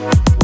We'll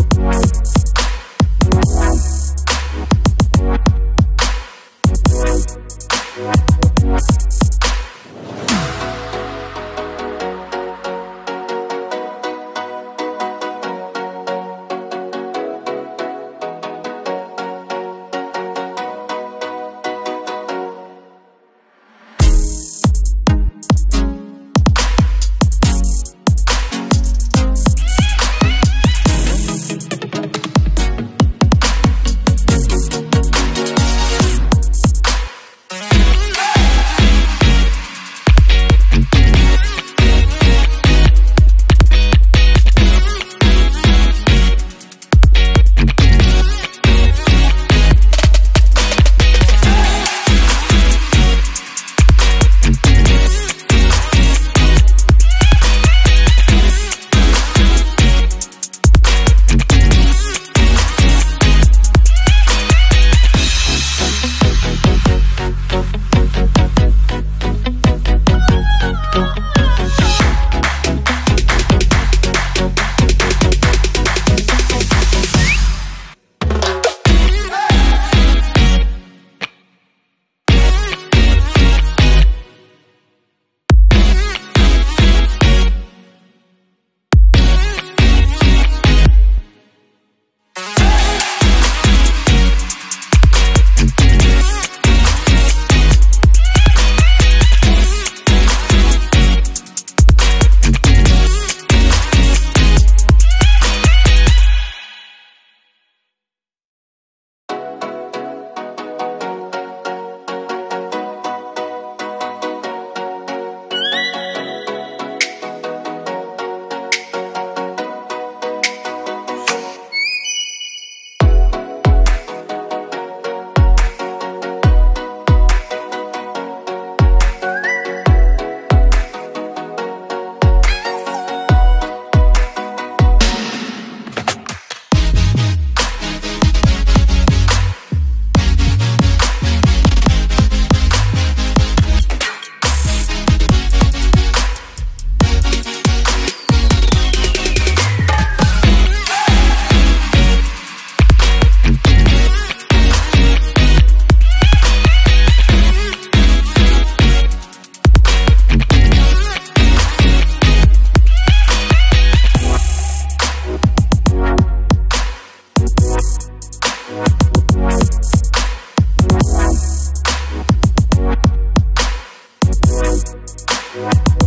Bye.